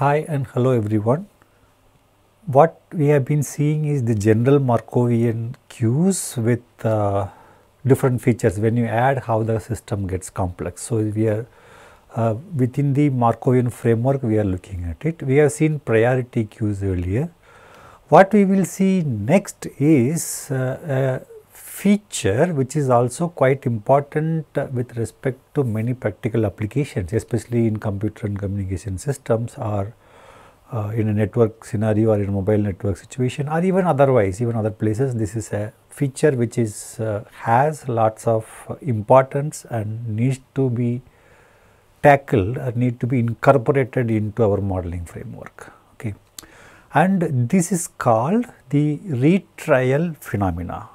Hi and hello everyone. What we have been seeing is the general Markovian queues with uh, different features when you add how the system gets complex. So, we are uh, within the Markovian framework we are looking at it. We have seen priority queues earlier. What we will see next is uh, a feature which is also quite important with respect to many practical applications especially in computer and communication systems or uh, in a network scenario or in a mobile network situation or even otherwise even other places this is a feature which is uh, has lots of importance and needs to be tackled or need to be incorporated into our modeling framework okay and this is called the retrial phenomena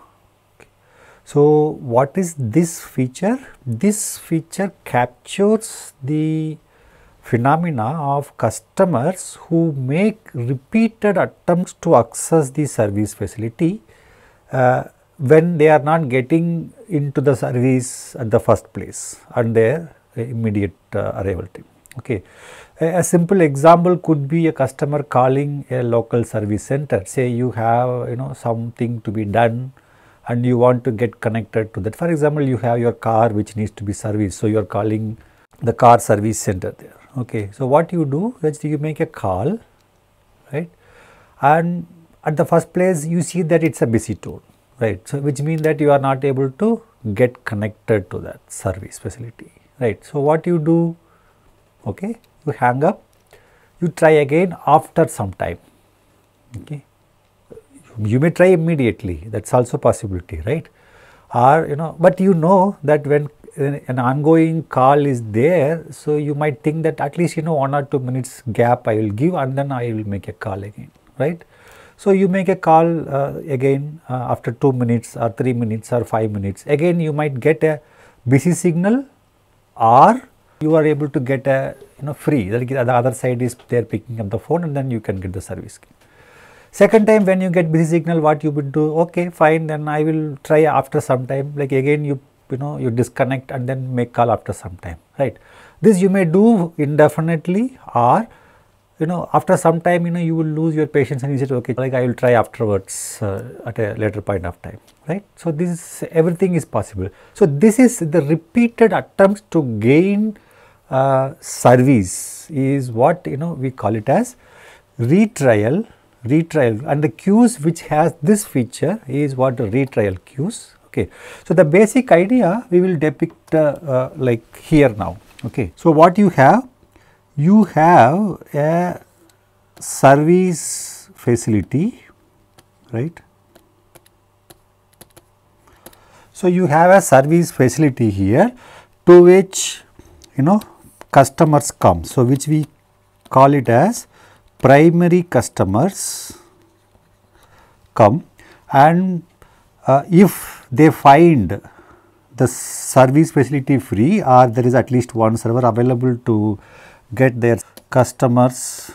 so, what is this feature? This feature captures the phenomena of customers who make repeated attempts to access the service facility uh, when they are not getting into the service at the first place and their immediate uh, arrival time. Okay. A, a, simple example could be a customer calling a local service center, say you have you know something to be done and you want to get connected to that. For example, you have your car which needs to be serviced. So, you are calling the car service center there. Okay. So, what you do is you make a call right and at the first place you see that it is a busy tone right. So, which means that you are not able to get connected to that service facility right. So, what you do okay you hang up you try again after some time okay you may try immediately that is also possibility right or you know but you know that when an ongoing call is there so you might think that at least you know one or two minutes gap I will give and then I will make a call again right. So, you make a call uh, again uh, after 2 minutes or 3 minutes or 5 minutes again you might get a busy signal or you are able to get a you know free that the other side is there picking up the phone and then you can get the service. Second time when you get busy signal what you would do okay fine then I will try after some time like again you you know you disconnect and then make call after some time right. This you may do indefinitely or you know after some time you know you will lose your patience and you say okay like I will try afterwards uh, at a later point of time right. So, this is everything is possible. So, this is the repeated attempts to gain uh, service is what you know we call it as retrial retrial and the queues which has this feature is what retrial queues okay. So, the basic idea we will depict uh, like here now okay. So, what you have you have a service facility right. So, you have a service facility here to which you know customers come. So, which we call it as primary customers come and uh, if they find the service facility free or there is at least one server available to get their customers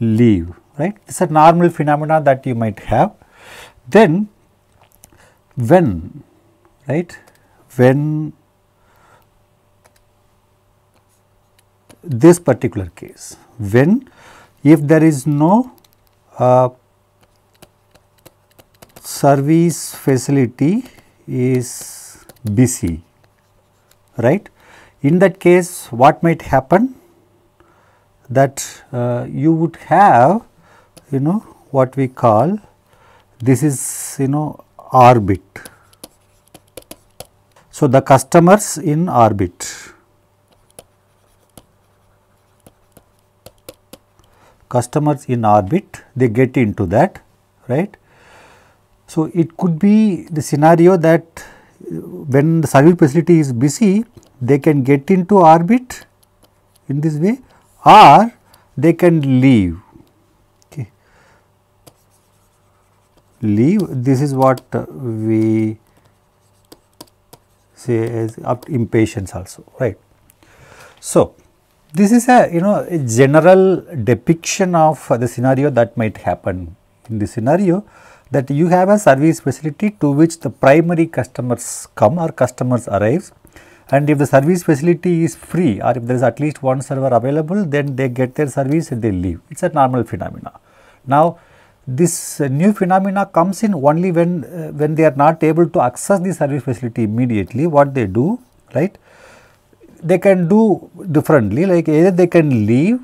leave right. It is a normal phenomena that you might have. Then when right when this particular case when if there is no uh, service facility is busy right. In that case what might happen that uh, you would have you know what we call this is you know orbit. So, the customers in orbit customers in orbit they get into that right. So, it could be the scenario that when the service facility is busy they can get into orbit in this way or they can leave okay. leave this is what we say as up impatience also right. So, this is a you know a general depiction of the scenario that might happen in this scenario that you have a service facility to which the primary customers come or customers arrives and if the service facility is free or if there is at least one server available then they get their service and they leave. It is a normal phenomena. Now, this new phenomena comes in only when uh, when they are not able to access the service facility immediately what they do right they can do differently like either they can leave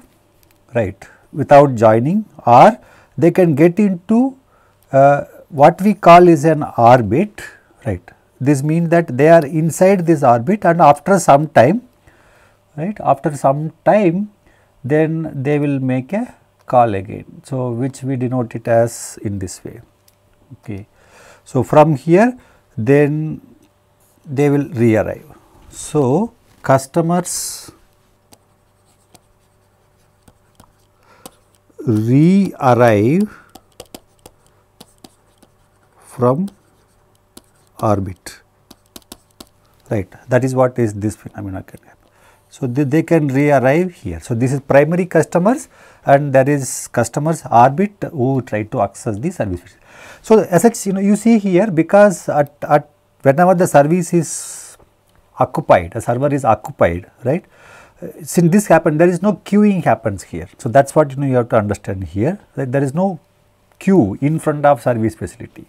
right without joining or they can get into uh, what we call is an orbit right? This means that they are inside this orbit and after some time right? After some time then they will make a call again. So which we denote it as in this way. Okay. So from here then they will re-arrive. So customers re-arrive from orbit right that is what is this phenomena can happen. So, they, they can re-arrive here. So, this is primary customers and there is customers orbit who try to access the service. So, as such you know you see here because at, at whenever the service is occupied, a server is occupied right since this happened there is no queuing happens here. So, that is what you know you have to understand here that there is no queue in front of service facility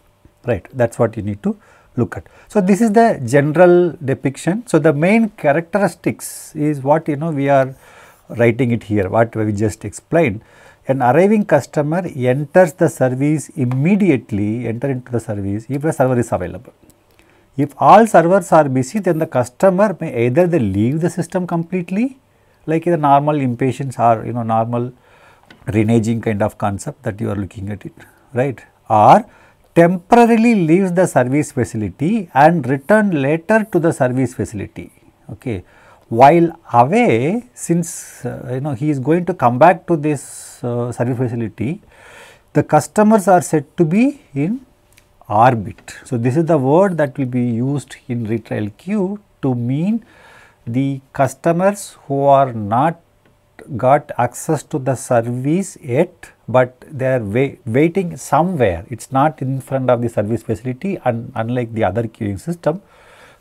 right that is what you need to look at. So, this is the general depiction. So, the main characteristics is what you know we are writing it here what we just explained. An arriving customer enters the service immediately enter into the service if a server is available. If all servers are busy then the customer may either they leave the system completely like the normal impatience or you know normal reneging kind of concept that you are looking at it right or temporarily leaves the service facility and return later to the service facility. Okay. While away since uh, you know he is going to come back to this uh, service facility, the customers are said to be in orbit. So, this is the word that will be used in retrial queue to mean the customers who are not got access to the service yet but they are wait, waiting somewhere. It is not in front of the service facility and unlike the other queuing system,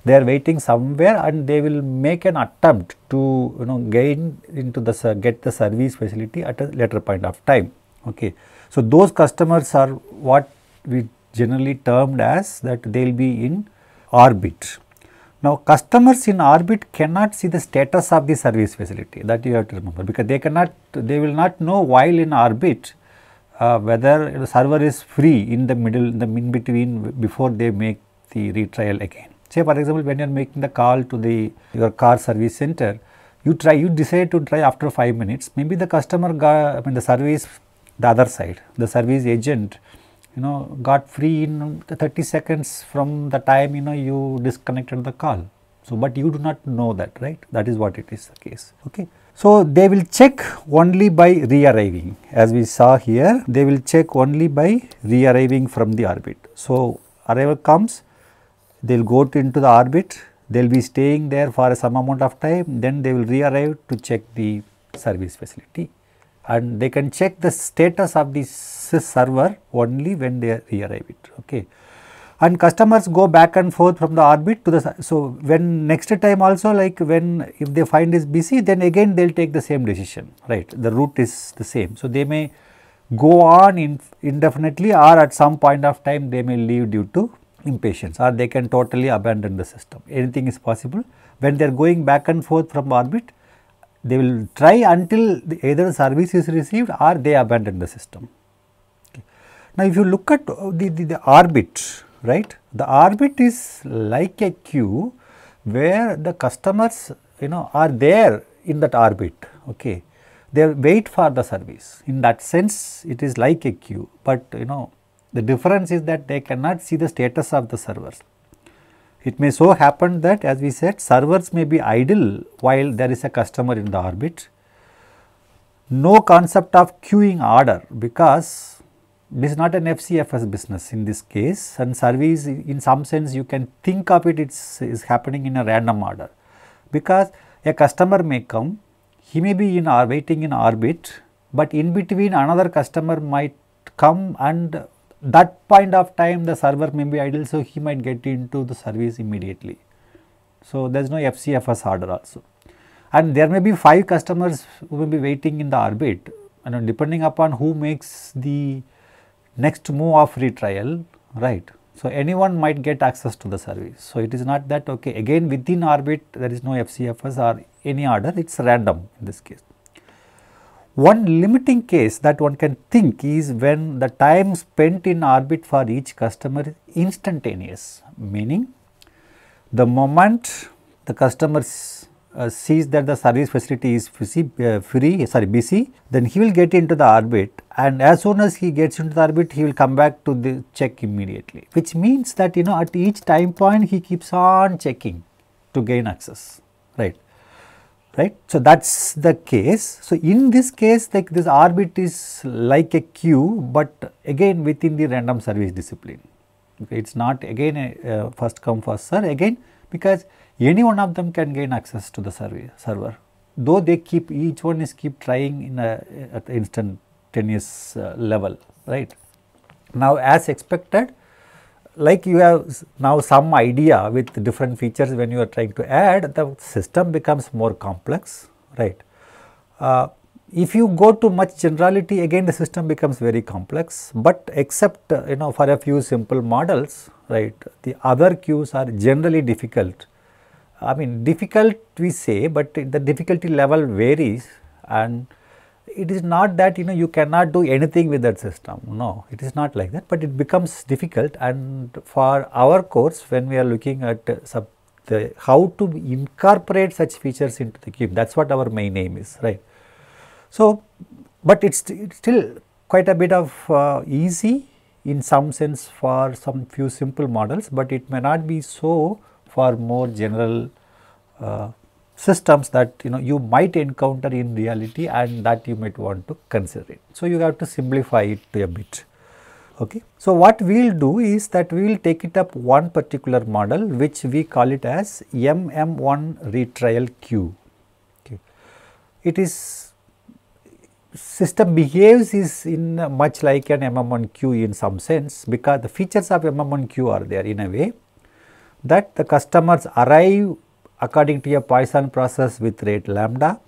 they are waiting somewhere and they will make an attempt to you know gain into the get the service facility at a later point of time. Okay. So, those customers are what we generally termed as that they will be in orbit. Now, customers in orbit cannot see the status of the service facility that you have to remember because they cannot they will not know while in orbit uh, whether the server is free in the middle in the in between before they make the retrial again. Say for example, when you are making the call to the your car service center, you try you decide to try after 5 minutes maybe the customer got I mean the service the other side the service agent you know got free in 30 seconds from the time you know you disconnected the call. So, but you do not know that right that is what it is the case. Okay. So, they will check only by re-arriving as we saw here they will check only by re-arriving from the orbit. So, arrival comes they will go to into the orbit they will be staying there for some amount of time then they will re-arrive to check the service facility and they can check the status of the server only when they re-arrive it. Okay. And customers go back and forth from the orbit to the, so when next time also like when if they find is busy then again they will take the same decision, right, the route is the same. So, they may go on in, indefinitely or at some point of time they may leave due to impatience or they can totally abandon the system, anything is possible. When they are going back and forth from orbit, they will try until the either service is received or they abandon the system. Okay. Now, if you look at uh, the, the, the orbit, right, the orbit is like a queue where the customers you know are there in that orbit, okay. they wait for the service. In that sense, it is like a queue, but you know the difference is that they cannot see the status of the servers. It may so happen that as we said servers may be idle while there is a customer in the orbit. No concept of queuing order because this is not an FCFS business in this case and service in some sense you can think of it it's is happening in a random order because a customer may come he may be in or waiting in orbit but in between another customer might come and that point of time the server may be idle so he might get into the service immediately. So, there is no FCFS order also. And there may be 5 customers who may be waiting in the orbit and depending upon who makes the next move of retrial, right. So, anyone might get access to the service. So, it is not that okay again within orbit there is no FCFS or any order it is random in this case. One limiting case that one can think is when the time spent in orbit for each customer is instantaneous, meaning the moment the customer uh, sees that the service facility is free, uh, free, sorry busy, then he will get into the orbit and as soon as he gets into the orbit, he will come back to the check immediately, which means that you know at each time point he keeps on checking to gain access, right right. So, that is the case. So, in this case like this orbit is like a queue, but again within the random service discipline. Okay. It is not again a, first come first serve again because any one of them can gain access to the survey, server though they keep each one is keep trying in a at instantaneous uh, level right. Now as expected like you have now some idea with different features when you are trying to add the system becomes more complex right. Uh, if you go to much generality again the system becomes very complex, but except uh, you know for a few simple models right the other queues are generally difficult. I mean difficult we say, but the difficulty level varies and it is not that you know you cannot do anything with that system. No it is not like that. But it becomes difficult. And for our course when we are looking at uh, sub the how to incorporate such features into the queue that is what our main aim is right. So, but it is still quite a bit of uh, easy in some sense for some few simple models, but it may not be so for more general uh, systems that you know you might encounter in reality and that you might want to consider it. So, you have to simplify it a bit. Okay. So, what we will do is that we will take it up one particular model which we call it as MM1 retrial queue. Okay. It is system behaves is in much like an MM1 queue in some sense because the features of MM1 queue are there in a way that the customers arrive according to a Poisson process with rate lambda.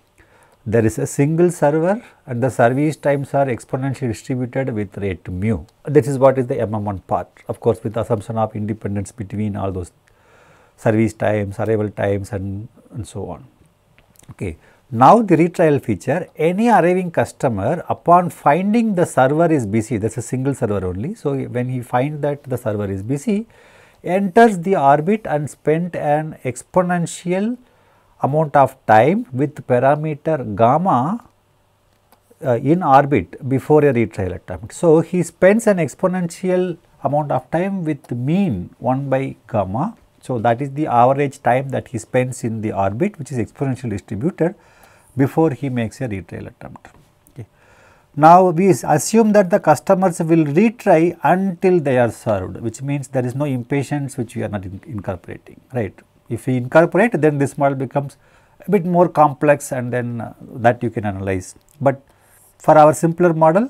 There is a single server and the service times are exponentially distributed with rate mu. This is what is the MM1 part of course with assumption of independence between all those service times, arrival times and, and so on. Okay. Now, the retrial feature any arriving customer upon finding the server is busy that is a single server only. So, when he finds that the server is busy enters the orbit and spent an exponential amount of time with parameter gamma uh, in orbit before a retrial attempt. So, he spends an exponential amount of time with mean 1 by gamma. So, that is the average time that he spends in the orbit which is exponentially distributed before he makes a retrial attempt. Now, we assume that the customers will retry until they are served which means there is no impatience which we are not in incorporating right. If we incorporate then this model becomes a bit more complex and then uh, that you can analyze. But for our simpler model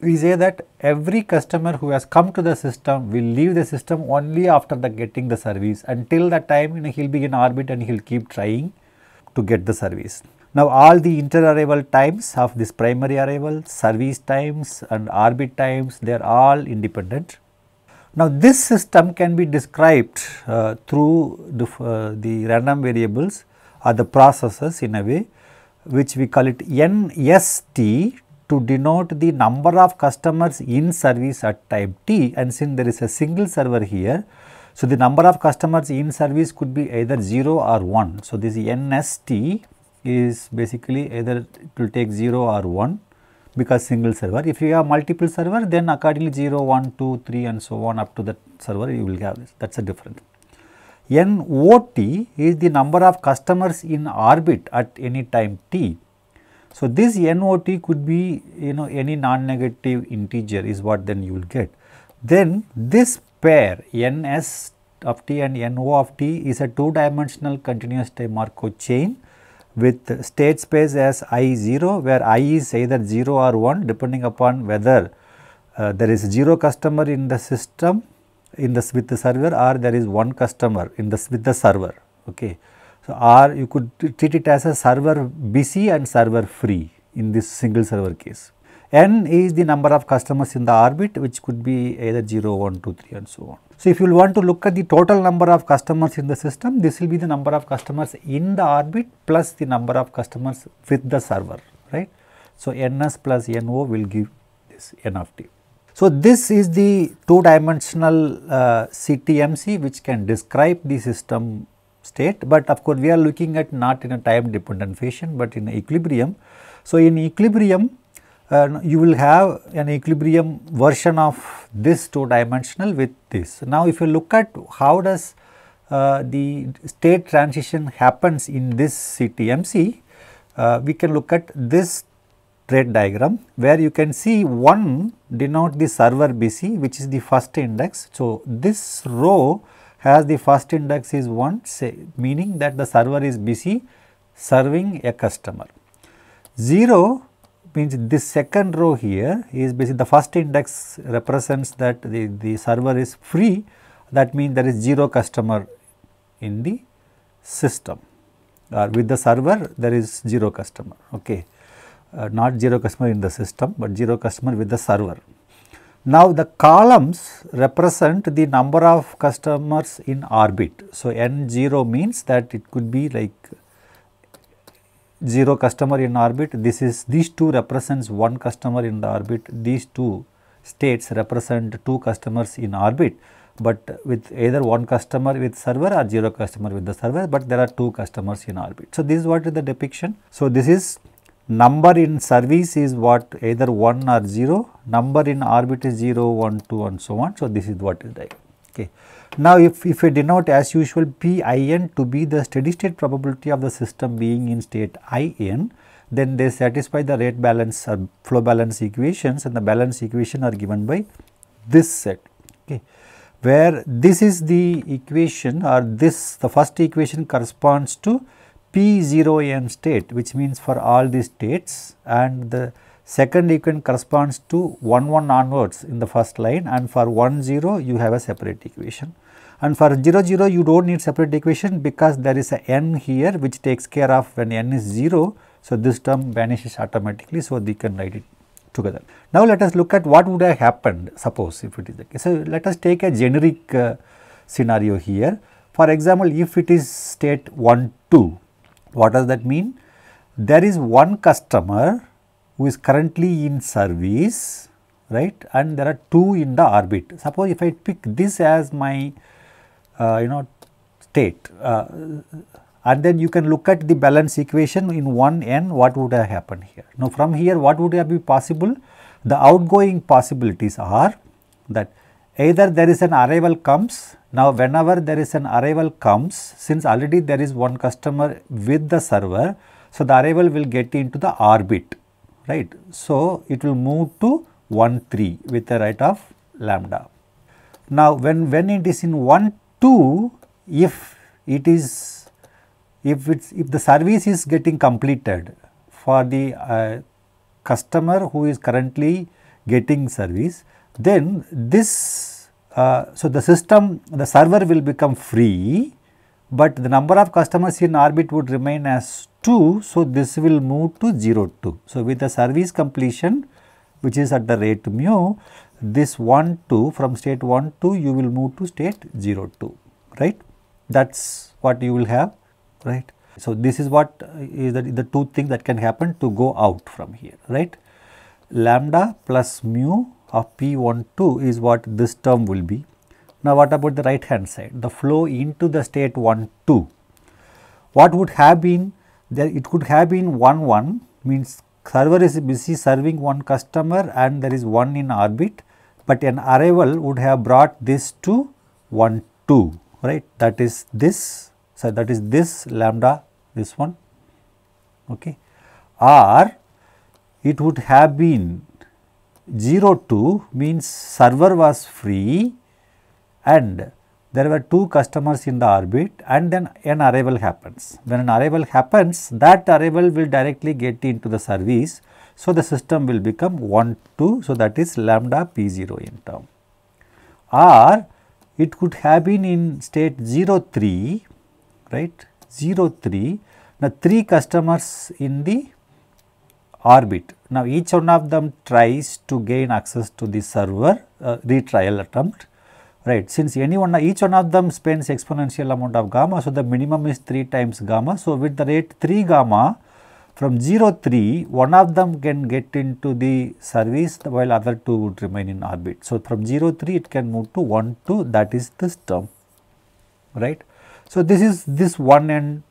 we say that every customer who has come to the system will leave the system only after the getting the service until that time you know, he will be in orbit and he will keep trying to get the service. Now, all the inter-arrival times of this primary arrival, service times and orbit times, they are all independent. Now, this system can be described uh, through the, uh, the random variables or the processes in a way which we call it NST to denote the number of customers in service at time t and since there is a single server here. So, the number of customers in service could be either 0 or 1. So, this NST is basically either it will take 0 or 1 because single server. If you have multiple server then accordingly 0, 1, 2, 3 and so on up to that server you will have this that is a difference. NOT is the number of customers in orbit at any time t. So, this NOT could be you know any non-negative integer is what then you will get. Then this pair NS of t and NO of t is a two dimensional continuous time Markov chain with state space as i 0 where i is either 0 or 1 depending upon whether uh, there is 0 customer in the system in the with the server or there is one customer in the with the server Okay. So, or you could treat it as a server busy and server free in this single server case. N is the number of customers in the orbit which could be either 0, 1, 2, 3 and so on. So, if you want to look at the total number of customers in the system, this will be the number of customers in the orbit plus the number of customers with the server, right. So, ns plus no will give this n of t. So, this is the two dimensional uh, CTMC which can describe the system state, but of course, we are looking at not in a time dependent fashion, but in equilibrium. So, in equilibrium uh, you will have an equilibrium version of this two dimensional with this. Now, if you look at how does uh, the state transition happens in this CTMC, uh, we can look at this state diagram where you can see 1 denote the server BC which is the first index. So, this row has the first index is 1 say meaning that the server is busy serving a customer. 0 means this second row here is basically the first index represents that the, the server is free that means there is 0 customer in the system or with the server there is 0 customer okay uh, not 0 customer in the system but 0 customer with the server. Now, the columns represent the number of customers in orbit. So, n 0 means that it could be like 0 customer in orbit, this is these two represents one customer in the orbit, these two states represent two customers in orbit, but with either one customer with server or 0 customer with the server, but there are two customers in orbit. So, this is what is the depiction. So, this is number in service is what either 1 or 0, number in orbit is 0, 1, 2 and so on. So, this is what is the okay. Now, if, if we denote as usual P i n to be the steady state probability of the system being in state i n, then they satisfy the rate balance or flow balance equations and the balance equation are given by this set. Okay. Where this is the equation or this the first equation corresponds to P 0 n state which means for all the states and the Second equation corresponds to 1 1 onwards in the first line and for 1 0 you have a separate equation. And for 0 0 you do not need separate equation because there is a n here which takes care of when n is 0. So, this term vanishes automatically. So, we can write it together. Now, let us look at what would have happened suppose if it is the case. So, let us take a generic uh, scenario here. For example, if it is state 1 2, what does that mean? There is one customer who is currently in service right and there are two in the orbit. Suppose if I pick this as my uh, you know state uh, and then you can look at the balance equation in 1 n what would have happened here. Now, from here what would have been possible? The outgoing possibilities are that either there is an arrival comes now whenever there is an arrival comes since already there is one customer with the server so the arrival will get into the orbit right. So, it will move to 1 3 with a right of lambda. Now, when, when it is in 1 2 if it is if it's if the service is getting completed for the uh, customer who is currently getting service then this uh, so the system the server will become free but the number of customers in orbit would remain as 2. So, this will move to 0 2. So, with the service completion which is at the rate mu, this 1 2 from state 1 2 you will move to state 0 2 right. That is what you will have right. So, this is what uh, is the, the two things that can happen to go out from here right. Lambda plus mu of p 1 2 is what this term will be now, what about the right hand side? The flow into the state 1 2. What would have been there? It could have been 1 1 means server is busy serving one customer and there is one in orbit, but an arrival would have brought this to 1 2 right that is this so that is this lambda this one okay or it would have been 0 2 means server was free and there were two customers in the orbit and then an arrival happens. When an arrival happens, that arrival will directly get into the service. So, the system will become 1 2. So, that is lambda p 0 in term or it could have been in state 0 3 right 0 3 now 3 customers in the orbit. Now, each one of them tries to gain access to the server uh, retrial attempt right since any one each one of them spends exponential amount of gamma. So, the minimum is 3 times gamma. So, with the rate 3 gamma from 0 3 one of them can get into the service while other two would remain in orbit. So, from 0 3 it can move to 1 2 that is this term right. So, this is this one and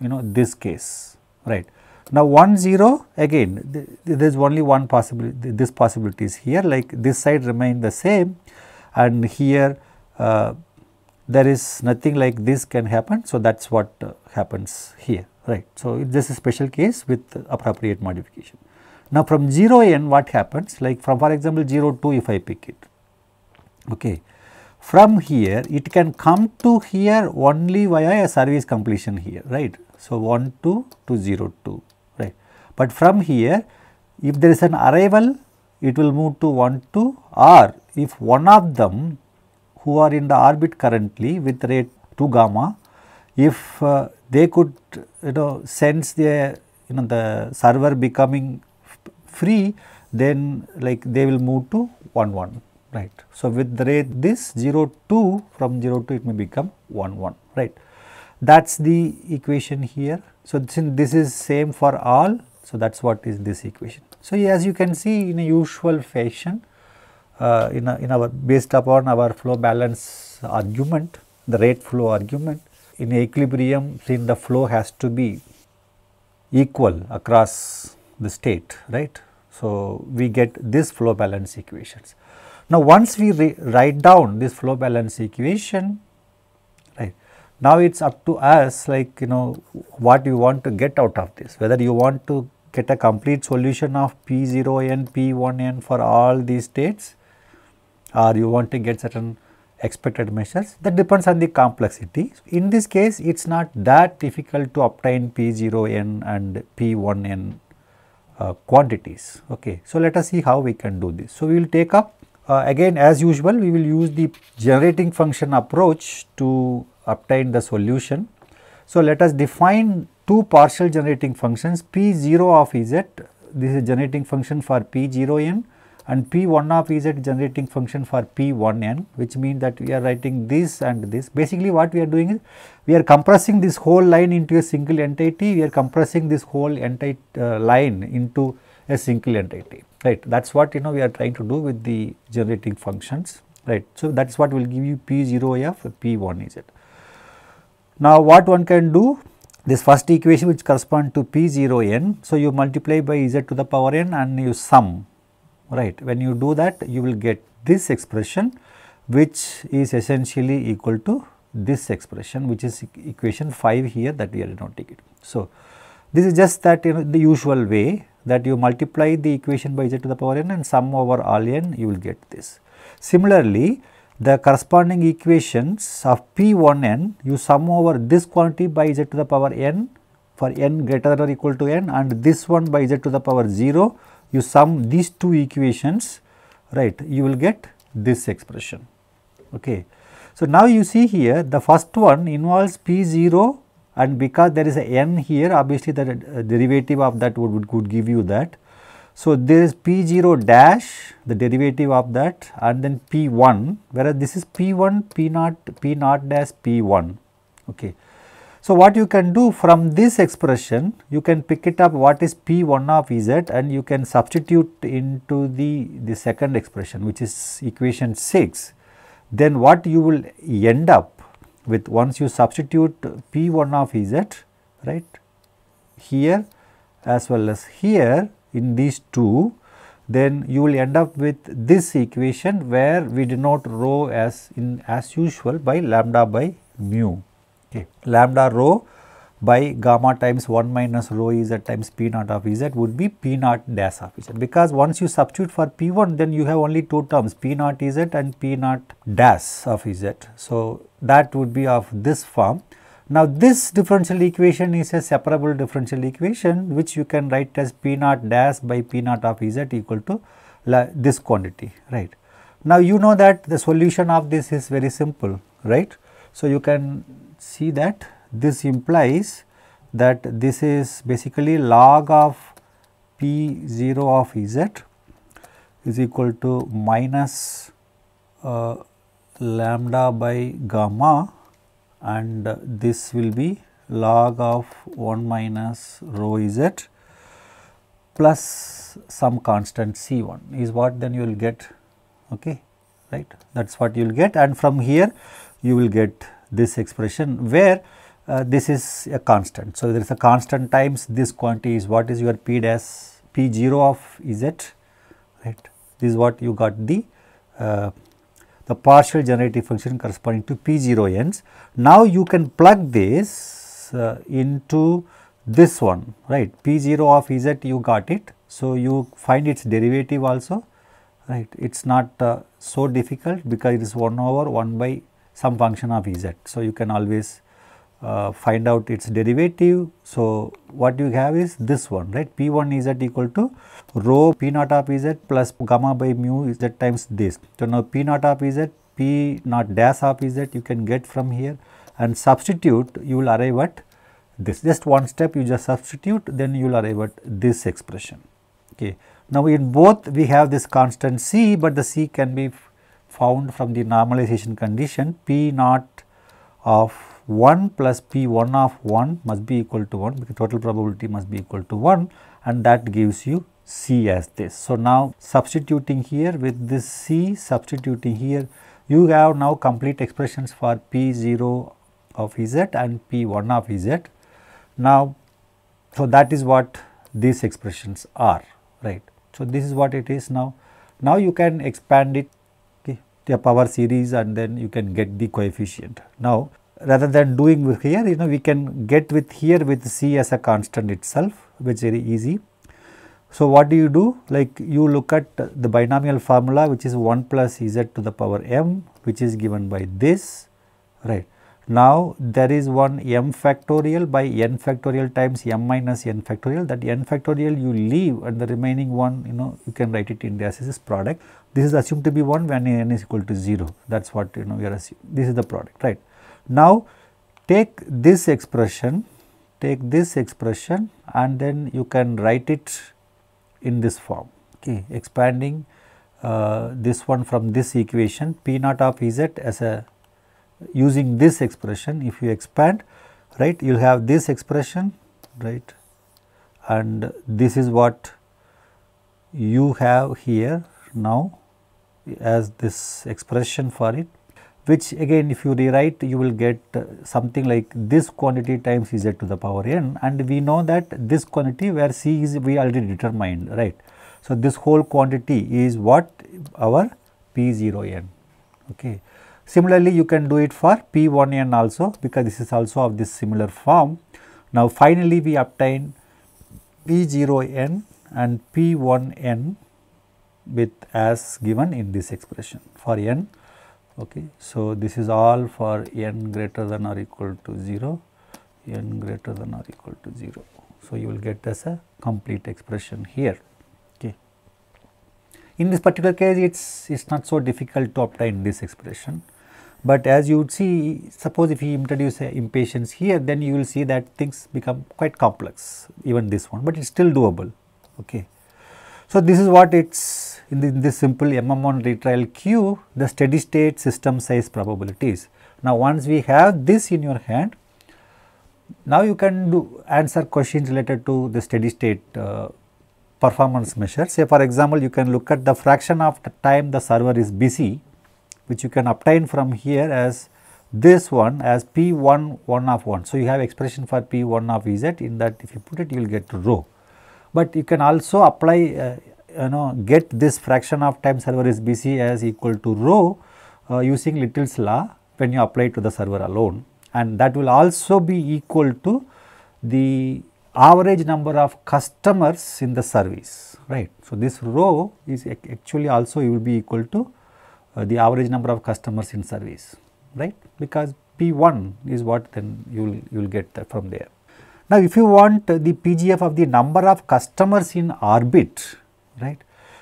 you know this case right. Now, 1 0 again th there is only one possibility this possibility is here like this side remain the same and here uh, there is nothing like this can happen. So, that is what uh, happens here right. So, this is a special case with appropriate modification. Now, from 0 n what happens like from for example 0 2 if I pick it okay. From here it can come to here only via a service completion here right. So, 1 2 to 0 2 right. but from here if there is an arrival it will move to 1 2 or if one of them who are in the orbit currently with rate 2 gamma if uh, they could you know sense the you know the server becoming free then like they will move to 1 1 right. So, with the rate this 0 2 from 0 2 it may become 1 1 right that is the equation here. So, since this is same for all so, that is what is this equation. So, as you can see in a usual fashion uh, in, a, in our based upon our flow balance argument, the rate flow argument in equilibrium since the flow has to be equal across the state right. So, we get this flow balance equations. Now, once we write down this flow balance equation right, now it is up to us like you know what you want to get out of this whether you want to get a complete solution of P0n, P1n for all these states or you want to get certain expected measures that depends on the complexity. In this case it is not that difficult to obtain P0n and P1n uh, quantities. Okay. So, let us see how we can do this. So, we will take up uh, again as usual we will use the generating function approach to obtain the solution. So, let us define two partial generating functions P0 of Z, this is generating function for P0n and P1 of is Z generating function for P1n which means that we are writing this and this. Basically what we are doing is we are compressing this whole line into a single entity, we are compressing this whole entire uh, line into a single entity, right. That is what you know we are trying to do with the generating functions, right. So, that is what will give you P0 of P1Z. Now, what one can do this first equation which correspond to P0n. So, you multiply by z to the power n and you sum right. When you do that you will get this expression which is essentially equal to this expression which is equation 5 here that we are denoting it. So, this is just that you know the usual way that you multiply the equation by z to the power n and sum over all n you will get this. Similarly, the corresponding equations of P1n you sum over this quantity by z to the power n for n greater than or equal to n and this one by z to the power 0 you sum these two equations right you will get this expression. Okay. So, now you see here the first one involves P0 and because there is a n here obviously the uh, derivative of that would, would, would give you that so, there is P0 dash the derivative of that and then P1 whereas this is P1 P naught P naught dash P1 okay. So, what you can do from this expression you can pick it up what is P1 of Z and you can substitute into the, the second expression which is equation 6 then what you will end up with once you substitute P1 of Z right here as well as here in these two then you will end up with this equation where we denote rho as in as usual by lambda by mu. Okay. Lambda rho by gamma times 1 minus rho z times p naught of z would be p naught dash of z because once you substitute for p1 then you have only two terms p naught z and p naught dash of z. So, that would be of this form now, this differential equation is a separable differential equation which you can write as P naught dash by P naught of Z equal to this quantity, right. Now, you know that the solution of this is very simple, right. So, you can see that this implies that this is basically log of p 0 of z is equal to minus uh, lambda by gamma and uh, this will be log of 1 minus rho z plus some constant c 1 is what then you will get okay right? That is what you will get and from here you will get this expression where uh, this is a constant. So, there is a constant times this quantity is what is your p dash p 0 of z right this is what you got the uh, the partial generative function corresponding to p 0 n's. Now, you can plug this uh, into this one right p 0 of z you got it. So, you find its derivative also right it is not uh, so difficult because it is 1 over 1 by some function of z. So, you can always uh, find out its derivative. So, what you have is this one right p 1 z equal to rho p naught of z plus gamma by mu z times this. So, now p naught of z p naught dash of z you can get from here and substitute you will arrive at this just one step you just substitute then you will arrive at this expression. Okay. Now, in both we have this constant c, but the c can be found from the normalization condition p naught of 1 plus p 1 of 1 must be equal to 1 because total probability must be equal to 1 and that gives you c as this. So, now substituting here with this c substituting here you have now complete expressions for p 0 of z and p 1 of z. Now, so that is what these expressions are right. So, this is what it is now. Now, you can expand it a power series and then you can get the coefficient. Now, rather than doing with here you know we can get with here with c as a constant itself which is very easy. So, what do you do like you look at the binomial formula which is 1 plus z to the power m which is given by this right. Now, there is one m factorial by n factorial times m minus n factorial that n factorial you leave and the remaining one you know you can write it in the as product. This is assumed to be 1 when n is equal to 0 that is what you know we are assuming this is the product right. Now, take this expression, take this expression and then you can write it in this form, okay, expanding uh, this one from this equation P naught of Z as a using this expression if you expand right you will have this expression right? And this is what you have here now as this expression for it which again if you rewrite you will get uh, something like this quantity times z to the power n and we know that this quantity where c is we already determined right. So, this whole quantity is what our p 0 n. Okay. Similarly, you can do it for p 1 n also because this is also of this similar form. Now, finally, we obtain p 0 n and p 1 n with as given in this expression for n Okay. So, this is all for n greater than or equal to 0, n greater than or equal to 0. So, you will get as a complete expression here. Okay. In this particular case, it is it's not so difficult to obtain this expression, but as you would see, suppose if you introduce a impatience here, then you will see that things become quite complex, even this one, but it is still doable. Okay. So, this is what it is in, in this simple MM1 retrial queue the steady state system size probabilities. Now, once we have this in your hand, now you can do answer questions related to the steady state uh, performance measure. Say for example, you can look at the fraction of the time the server is busy which you can obtain from here as this one as P1 1 of 1. So, you have expression for P1 of Z in that if you put it you will get rho. But you can also apply uh, you know get this fraction of time server is busy as equal to rho uh, using Little's law when you apply to the server alone and that will also be equal to the average number of customers in the service right. So, this rho is actually also will be equal to uh, the average number of customers in service right because P 1 is what then you will you will get from there. Now, if you want the PGF of the number of customers in orbit right.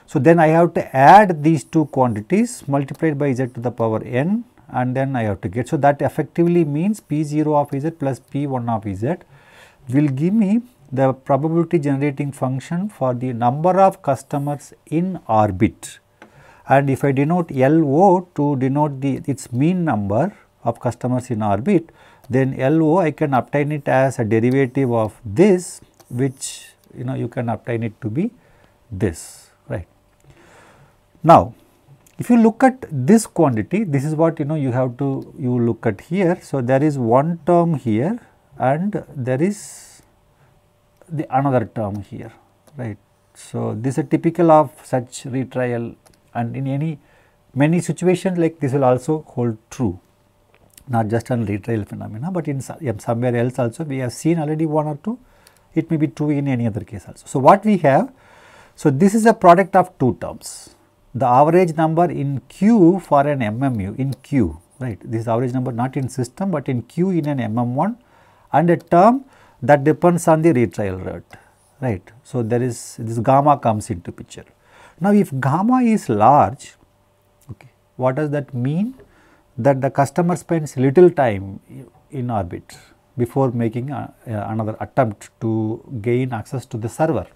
So, then I have to add these two quantities multiplied by z to the power n and then I have to get. So, that effectively means P 0 of z plus P 1 of z will give me the probability generating function for the number of customers in orbit. And if I denote LO to denote the its mean number of customers in orbit, then LO I can obtain it as a derivative of this which you know you can obtain it to be this right. Now, if you look at this quantity this is what you know you have to you look at here. So, there is one term here and there is the another term here right. So, this is typical of such retrial and in any many situations like this will also hold true not just on retrial phenomena, but in somewhere else also we have seen already one or two it may be two in any other case also. So, what we have so this is a product of two terms the average number in queue for an MM1 in queue right this average number not in system, but in queue in an MM1 and a term that depends on the retrial rate right. So, there is this gamma comes into picture. Now, if gamma is large okay, what does that mean? That the customer spends little time in orbit before making a, another attempt to gain access to the server,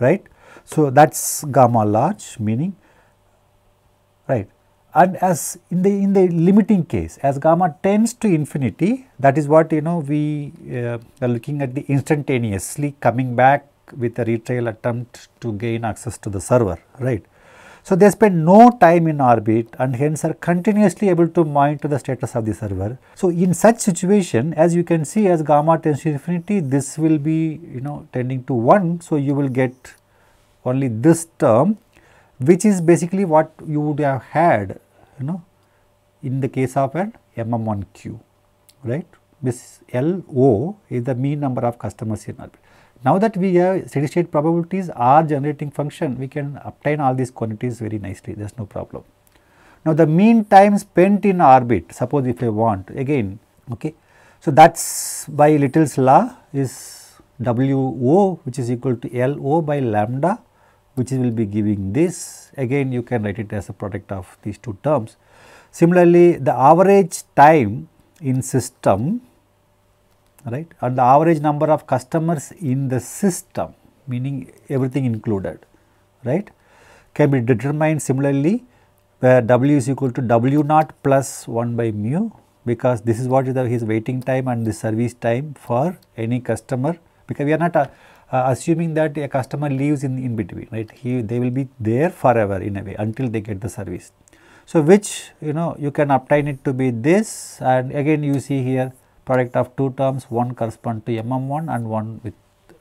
right. So, that is gamma large meaning right and as in the in the limiting case as gamma tends to infinity that is what you know we uh, are looking at the instantaneously coming back with a retrial attempt to gain access to the server right so, they spend no time in orbit and hence are continuously able to monitor the status of the server. So, in such situation as you can see as gamma tends to infinity this will be you know tending to 1. So, you will get only this term which is basically what you would have had you know in the case of an MM1 queue right. This LO is the mean number of customers in orbit. Now that we have steady state probabilities R generating function, we can obtain all these quantities very nicely, there is no problem. Now the mean time spent in orbit, suppose if I want again, okay. So that is by Little's law is WO which is equal to LO by lambda which will be giving this, again you can write it as a product of these two terms. Similarly, the average time in system right and the average number of customers in the system meaning everything included right can be determined similarly where w is equal to w naught plus 1 by mu because this is what is the, his waiting time and the service time for any customer because we are not uh, uh, assuming that a customer leaves in, in between right he they will be there forever in a way until they get the service. So, which you know you can obtain it to be this and again you see here product of two terms one correspond to MM1 and one with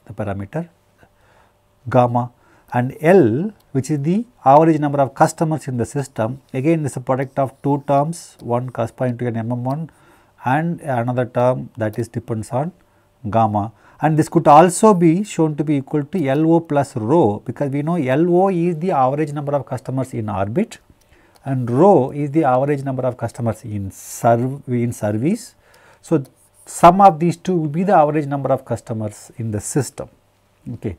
the parameter gamma. And L which is the average number of customers in the system again is a product of two terms one corresponding to an MM1 and another term that is depends on gamma. And this could also be shown to be equal to LO plus rho because we know LO is the average number of customers in orbit and rho is the average number of customers in serv in service so, sum of these two will be the average number of customers in the system. Okay.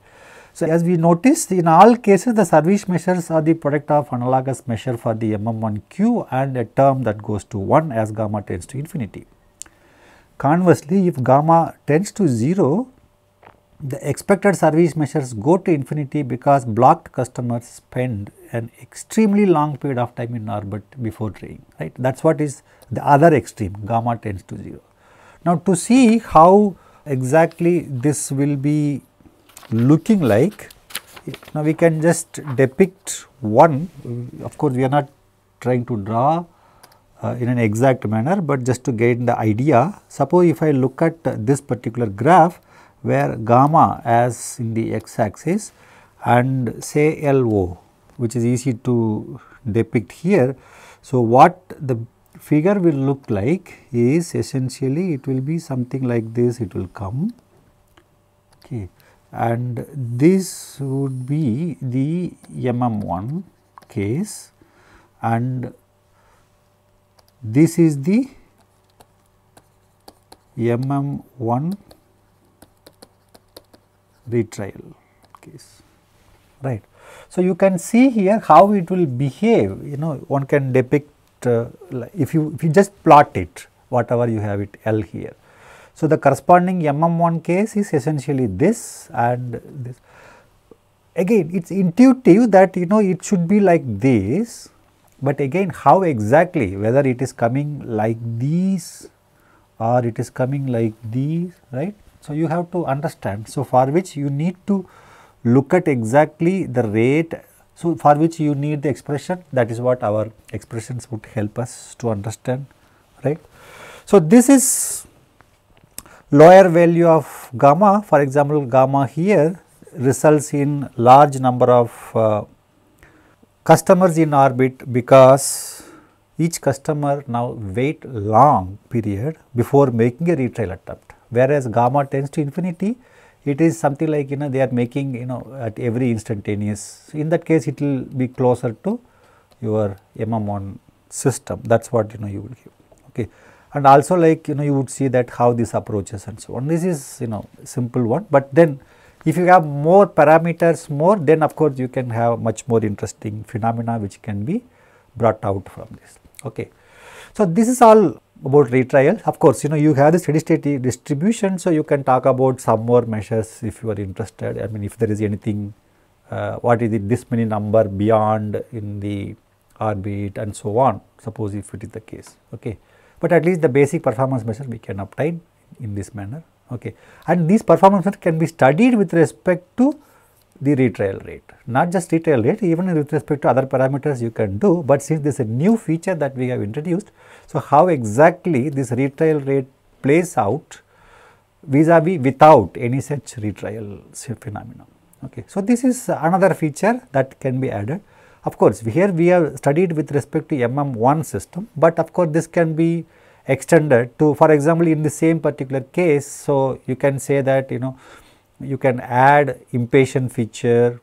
So, as we noticed in all cases the service measures are the product of analogous measure for the MM1 queue and a term that goes to 1 as gamma tends to infinity. Conversely, if gamma tends to 0, the expected service measures go to infinity because blocked customers spend an extremely long period of time in orbit before draining, right. That is what is the other extreme, gamma tends to 0. Now, to see how exactly this will be looking like, now we can just depict one, of course, we are not trying to draw uh, in an exact manner, but just to get the idea. Suppose if I look at this particular graph where gamma as in the x axis and say LO which is easy to depict here. So, what the figure will look like is essentially it will be something like this it will come. Okay. And this would be the MM1 case. And this is the MM1 retrial case. Right. So, you can see here how it will behave. You know one can depict Uh, if you if you just plot it whatever you have it L here. So, the corresponding MM1 case is essentially this and this. Again it is intuitive that you know it should be like this, but again how exactly whether it is coming like these or it is coming like these right. So, you have to understand. So, for which you need to look at exactly the rate so, for which you need the expression that is what our expressions would help us to understand right. So, this is lower value of gamma for example, gamma here results in large number of uh, customers in orbit because each customer now wait long period before making a retrial attempt whereas gamma tends to infinity it is something like you know they are making you know at every instantaneous. In that case it will be closer to your MM1 system that is what you know you will give okay. And also like you know you would see that how this approaches and so on. This is you know simple one, but then if you have more parameters more then of course you can have much more interesting phenomena which can be brought out from this okay. So, this is all about retrial. Of course, you know you have the steady state distribution, so you can talk about some more measures if you are interested. I mean, if there is anything, uh, what is it, this many number beyond in the orbit and so on, suppose if it is the case, okay. But at least the basic performance measure we can obtain in this manner, okay. And these performance measures can be studied with respect to the retrial rate. Not just retrial rate, even with respect to other parameters you can do, but since this is a new feature that we have introduced, so how exactly this retrial rate plays out vis-a-vis -vis without any such retrial phenomenon. Okay. So, this is another feature that can be added. Of course, here we have studied with respect to MM1 system, but of course, this can be extended to for example, in the same particular case. So, you can say that you know you can add impatient feature.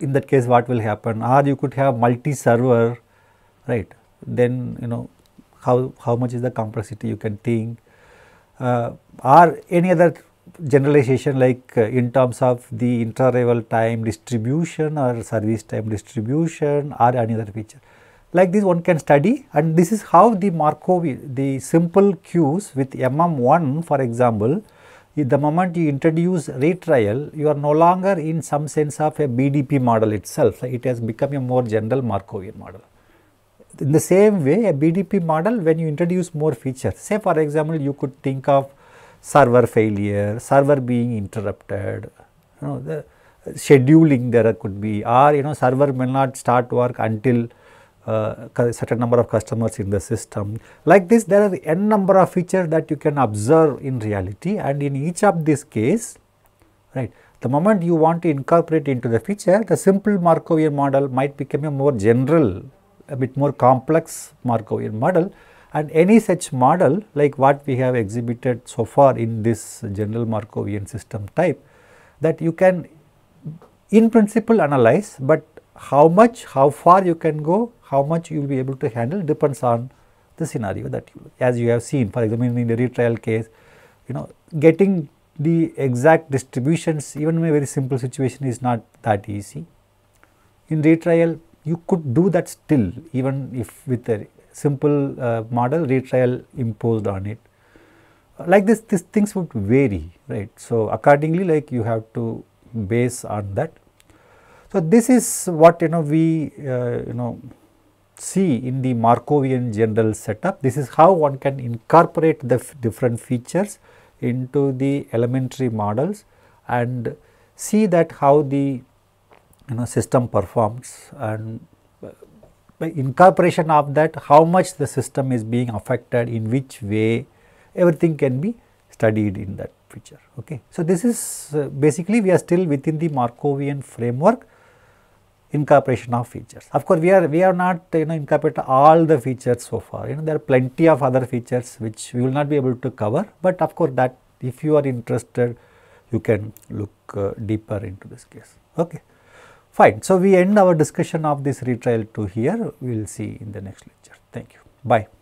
In that case what will happen? Or you could have multi server right? Then you know how, how much is the complexity you can think? Uh, or any other generalization like uh, in terms of the inter-arrival time distribution or service time distribution or any other feature. Like this one can study and this is how the Markov, the simple queues with MM1 for example, the moment you introduce retrial, you are no longer in some sense of a BDP model itself, it has become a more general Markovian model. In the same way, a BDP model when you introduce more features, say for example, you could think of server failure, server being interrupted, you know, the scheduling there could be or you know server may not start work until uh, certain number of customers in the system. Like this there are n number of features that you can observe in reality and in each of these case right the moment you want to incorporate into the feature the simple Markovian model might become a more general a bit more complex Markovian model and any such model like what we have exhibited so far in this general Markovian system type that you can in principle analyze, but how much, how far you can go, how much you will be able to handle depends on the scenario that you, as you have seen for example, in the retrial case, you know, getting the exact distributions even in a very simple situation is not that easy. In retrial, you could do that still even if with a simple uh, model retrial imposed on it. Like this, these things would vary, right. So, accordingly like you have to base on that. So, this is what you know we uh, you know see in the Markovian general setup. This is how one can incorporate the different features into the elementary models and see that how the you know system performs and by incorporation of that how much the system is being affected in which way everything can be studied in that feature. Okay. So, this is uh, basically we are still within the Markovian framework incorporation of features. Of course, we are we have not you know incorporated all the features so far. You know there are plenty of other features which we will not be able to cover, but of course that if you are interested, you can look uh, deeper into this case. Okay, fine. So we end our discussion of this retrial to here. We will see in the next lecture. Thank you. Bye.